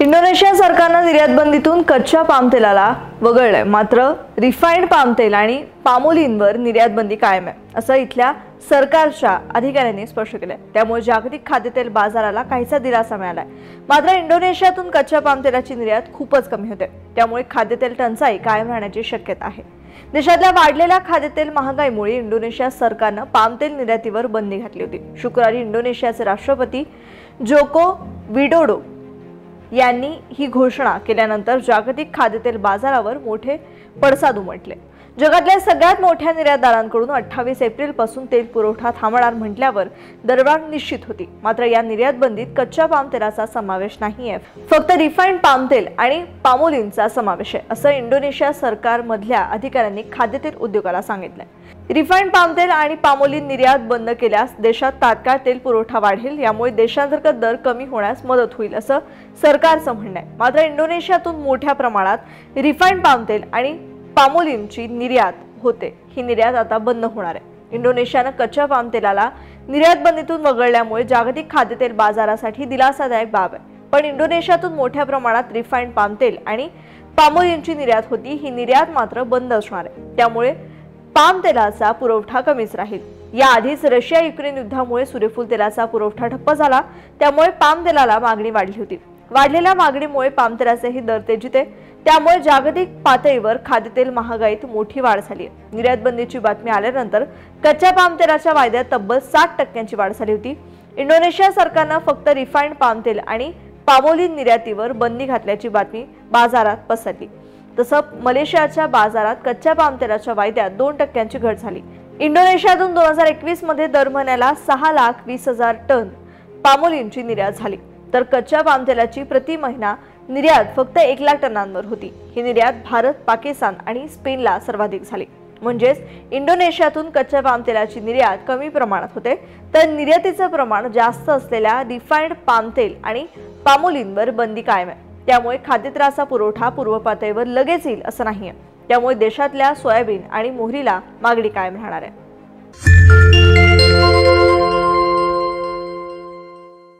Indonesia सरकारनं निर्यात बंदीतून कच्च्या पामतेलाला वगळलंय. मात्र रिफाईंड पामतेल आणि पामोलींवर निर्यात बंदी कायम आहे असं इथल्या सरकारच्या अधिकाऱ्यांनी स्पष्ट केलंय. त्यामुळे जागतिक खाद्यतेल बाजाराला काहीसा दिलासा मिळालाय. मात्र इंडोनेशियातून कच्च्या पामतेलाची निर्यात खूपच कमी होते. त्यामुळे खाद्यतेल टंचाई कायम राहण्याची शक्यता आहे. देशातल्या वाढलेल्या खाद्यतेल महागाईमुळे इंडोनेशिया सरकारनं पामतेल निर्यातीवर बंदी घातली होती. शुक्रवारी इंडोनेशियाचे राष्ट्रपती जोको विडोडो यांनी ही घोषणा केल्यानंतर जागतिक खाद्यतेल बाजारावर मोठे पडसाद उमटले. जगातल्या सगळ्यात मोठ्या निर्यातदारांकडून अठ्ठावीस एप्रिलपासून तेल पुरवठा थांबणार म्हटल्यावर दरवाढ निश्चित होती. मात्र या निर्यात बंदीत कच्च्या पामतेलाचा समावेश नाहीये. फक्त रिफाईंड पाम तेल आणि पामोलिनचा समावेश आहे असं इंडोनेशिया सरकारमधल्या अधिकाऱ्यांनी खाद्यतेल उद्योगाला सांगितलंय. रिफाईंड पाम तेल आणि पामोलिन निर्यात बंद केल्यास देशात तात्काळ तेल पुरवठा वाढेल. यामुळे देशांतर्गत दर कमी होण्यास मदत होईल असं सरकारचं म्हणणं आहे. मात्र इंडोनेशियातून मोठ्या प्रमाणात रिफाईंड पाम तेल आणि पामोलीनची निर्यात होते. ही निर्यात आता बंद होणार आहे. इंडोनेशियानं कच्च्या पामतेलाला निर्यात बंदीतून वगळल्यामुळे जागतिक खाद्यतेल बाजारासाठी दिलासादायक बाब आहे. पण इंडोनेशियातून मोठ्या प्रमाणात रिफाईंड पाम तेल आणि पामोलीनची निर्यात होती. ही निर्यात मात्र बंद असणार आहे. त्यामुळे पाम तेलाचा पुरवठा कमीच राहील. याआधीच रशिया युक्रेन युद्धामुळे सूर्यफूल तेलाचा पुरवठा ठप्प झाला त्यामुळे पाम तेलाला मागणी वाढली होती. वाढलेल्या मागणीमुळे पामतेलाचेही दर तेजीत त्यामुळे जागतिक पातळीवर खाद्यतेल महागाईत मोठी वाढ झाली निर्यात बंदीची बातमी आल्यानंतर कच्च्या पामतेलाच्या वायद्यात तब्बल साठ टक्क्यांची वाढ झाली होती. इंडोनेशिया सरकारनं फक्त रिफाईंड पाम तेल आणि पामोलीन निर्यातीवर बंदी घातल्याची बातमी बाजारात पसरली. तसं मलेशियाच्या बाजारात कच्च्या पामतेलाच्या वायद्यात दोन टक्क्यांची घट झाली. इंडोनेशियातून दोन हजार एकवीसमध्ये दर महिन्याला सहा लाख वीस हजार टन पामोलिनची निर्यात झाली. तर कच्च्या पामतेलाची प्रति महिना निर्यात फक्त एक लाख टनांवर होती. ही निर्यात भारत पाकिस्तान आणि स्पेनला सर्वाधिक झाली. म्हणजेच इंडोनेशियातून कच्च्या पामतेलाची निर्यात कमी प्रमाणात होते. तर निर्यातीचं प्रमाण जास्त असलेल्या रिफाईंड पामतेल आणि पामोलिनवर बंदी कायम आहे. त्यामुळे खाद्यत्राचा पुरवठा पूर्वपातळीवर लगेच येईल असं नाहीये. त्यामुळे देशातल्या सोयाबीन आणि मोहरीला मागणी कायम राहणार आहे.